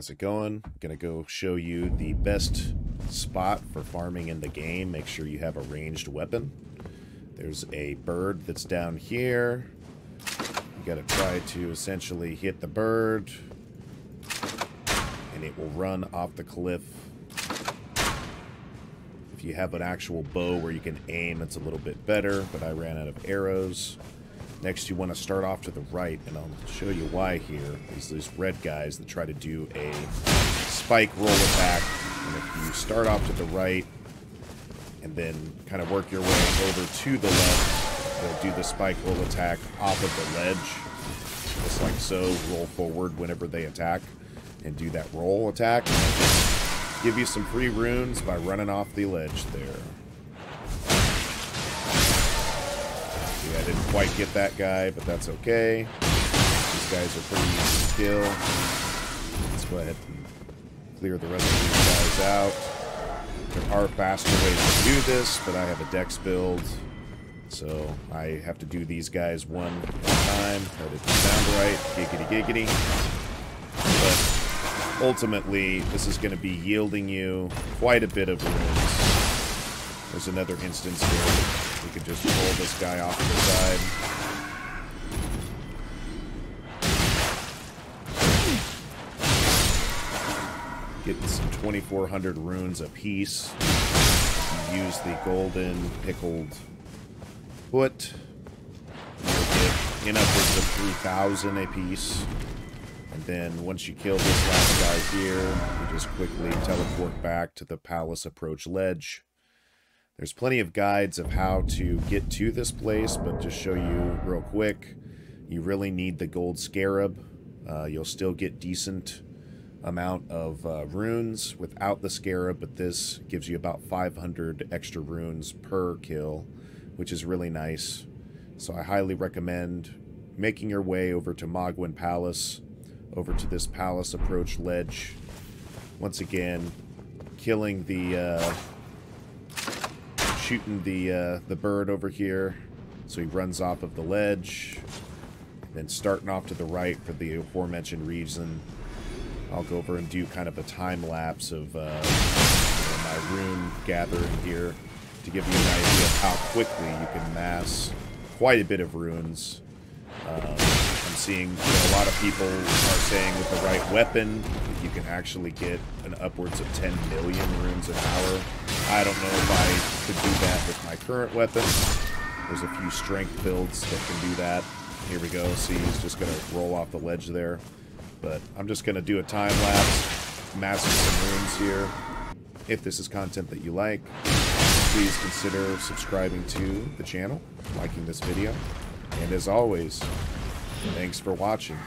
How's it going? gonna go show you the best spot for farming in the game. Make sure you have a ranged weapon. There's a bird that's down here. You gotta try to essentially hit the bird. And it will run off the cliff. If you have an actual bow where you can aim, it's a little bit better, but I ran out of arrows. Next, you want to start off to the right, and I'll show you why here. These these red guys that try to do a spike roll attack. And if you start off to the right, and then kind of work your way over to the left, they'll do the spike roll attack off of the ledge. Just like so, roll forward whenever they attack, and do that roll attack. Give you some free runes by running off the ledge there. See, I didn't quite get that guy, but that's okay. These guys are pretty easy to kill. Let's go ahead and clear the rest of these guys out. There are faster ways to do this, but I have a dex build, so I have to do these guys one at a time. That didn't sound right. Giggity giggity. But ultimately, this is going to be yielding you quite a bit of runes. There's another instance here we could just pull this guy off to the side. Getting some 2,400 runes apiece. Use the golden pickled foot. You'll get in upwards of 3,000 apiece. And then once you kill this last guy here, you just quickly teleport back to the palace approach ledge. There's plenty of guides of how to get to this place, but just show you real quick, you really need the gold scarab. Uh, you'll still get decent amount of uh, runes without the scarab, but this gives you about 500 extra runes per kill, which is really nice. So I highly recommend making your way over to Mohgwyn Palace, over to this palace approach ledge. Once again, killing the uh, shooting the uh, the bird over here. So he runs off of the ledge. Then starting off to the right for the aforementioned reason. I'll go over and do kind of a time lapse of uh, my rune gathering here to give you an idea of how quickly you can mass quite a bit of runes. Um, I'm seeing you know, a lot of people are saying with the right weapon, you can actually get an upwards of 10 million runes an hour. I don't know if I could do that with my current weapon. There's a few strength builds that can do that. Here we go. See, he's just going to roll off the ledge there. But I'm just going to do a time lapse, master some runes here. If this is content that you like, please consider subscribing to the channel, liking this video. And as always, thanks for watching.